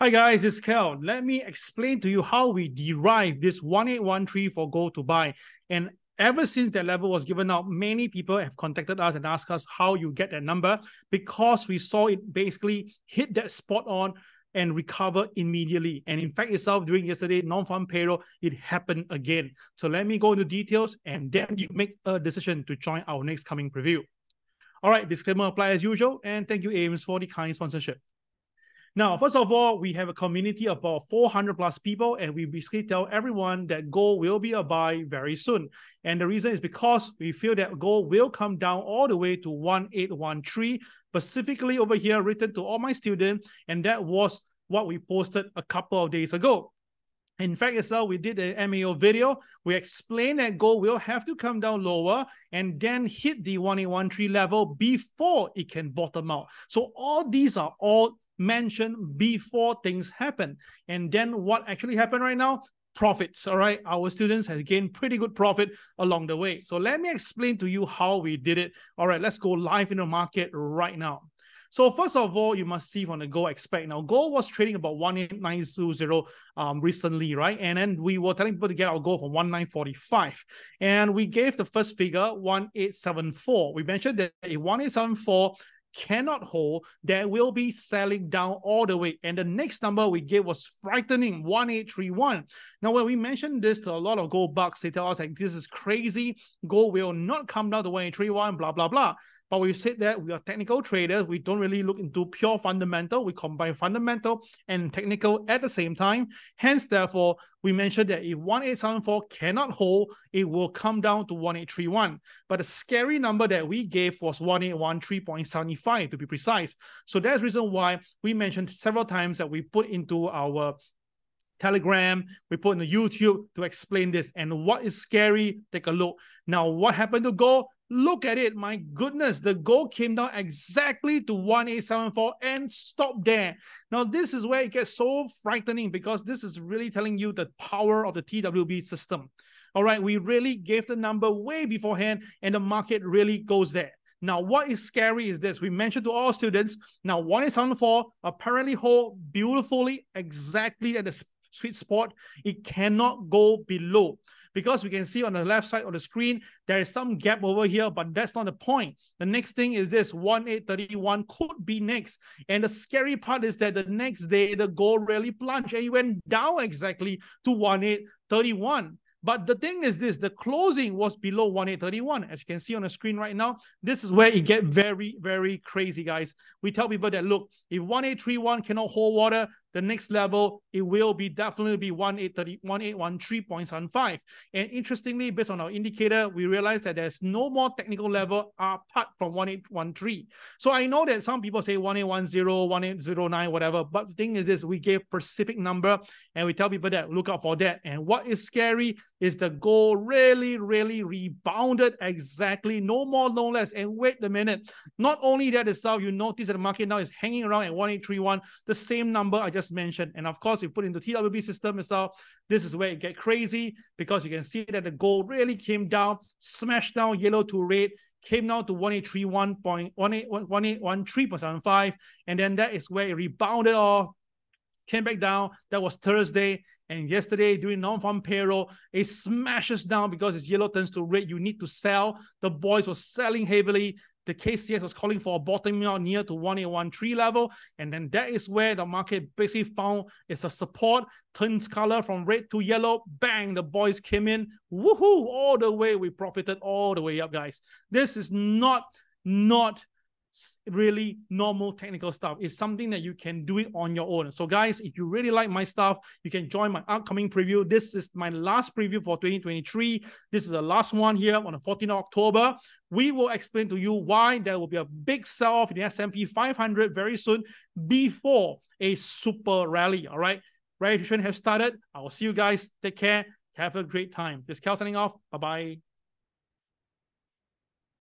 Hi guys, it's Kel. Let me explain to you how we derive this 1813 for gold to buy. And ever since that level was given out, many people have contacted us and asked us how you get that number because we saw it basically hit that spot on and recover immediately. And in fact itself, during yesterday non-farm payroll, it happened again. So let me go into details and then you make a decision to join our next coming preview. All right, disclaimer apply as usual, and thank you, AIMS, for the kind sponsorship. Now, first of all, we have a community of about 400 plus people, and we basically tell everyone that gold will be a buy very soon. And the reason is because we feel that gold will come down all the way to 1813, specifically over here, written to all my students, and that was what we posted a couple of days ago. In fact, itself, we did an MAO video. We explained that gold will have to come down lower and then hit the 1813 level before it can bottom out. So all these are all mentioned before things happen. And then what actually happened right now? Profits, all right? Our students have gained pretty good profit along the way. So let me explain to you how we did it. All right, let's go live in the market right now. So first of all, you must see from the gold expect. Now, gold was trading about 18920 um, recently, right? And then we were telling people to get our goal from 1945. And we gave the first figure 1874. We mentioned that if 1874 cannot hold, there will be selling down all the way. And the next number we gave was frightening 1831. Now, when we mentioned this to a lot of gold bugs, they tell us like this is crazy. Gold will not come down to 1831, blah, blah, blah. But we said that we are technical traders. We don't really look into pure fundamental. We combine fundamental and technical at the same time. Hence, therefore, we mentioned that if 1874 cannot hold, it will come down to 1831. But the scary number that we gave was 1813.75 to be precise. So that's the reason why we mentioned several times that we put into our Telegram, we put in the YouTube to explain this. And what is scary? Take a look. Now, what happened to gold? Look at it. My goodness, the gold came down exactly to 1874 and stopped there. Now, this is where it gets so frightening because this is really telling you the power of the TWB system. All right, we really gave the number way beforehand, and the market really goes there. Now, what is scary is this. We mentioned to all students, now 1874 apparently hold beautifully exactly at the sweet spot. It cannot go below because we can see on the left side of the screen, there is some gap over here, but that's not the point. The next thing is this 1831 could be next. And the scary part is that the next day, the gold really plunged and it went down exactly to 1831. But the thing is this, the closing was below 1831. As you can see on the screen right now, this is where it get very, very crazy, guys. We tell people that, look, if 1831 cannot hold water, the next level, it will be definitely be 1813.75. And interestingly, based on our indicator, we realize that there's no more technical level apart from 1813. So I know that some people say 1810, 1809, whatever, but the thing is this, we gave specific number and we tell people that look out for that. And what is scary is the goal really, really rebounded exactly, no more, no less. And wait a minute, not only that itself, you notice that the market now is hanging around at 1831, the same number I just just mentioned. And of course, you put into TWB system itself, this is where it get crazy because you can see that the gold really came down, smashed down yellow to red, came down to 1831.1813.75. And then that is where it rebounded off came back down. That was Thursday. And yesterday, during non farm payroll, it smashes down because its yellow turns to red. You need to sell. The boys were selling heavily the KCX was calling for a bottoming out near to 1813 level. And then that is where the market basically found it's a support, turns color from red to yellow. Bang, the boys came in. Woohoo! All the way. We profited all the way up, guys. This is not, not really normal technical stuff. It's something that you can do it on your own. So guys, if you really like my stuff, you can join my upcoming preview. This is my last preview for 2023. This is the last one here on the 14th of October. We will explain to you why there will be a big sell-off in the S&P 500 very soon before a super rally. All right. Registration has started. I will see you guys. Take care. Have a great time. This is signing off. Bye-bye.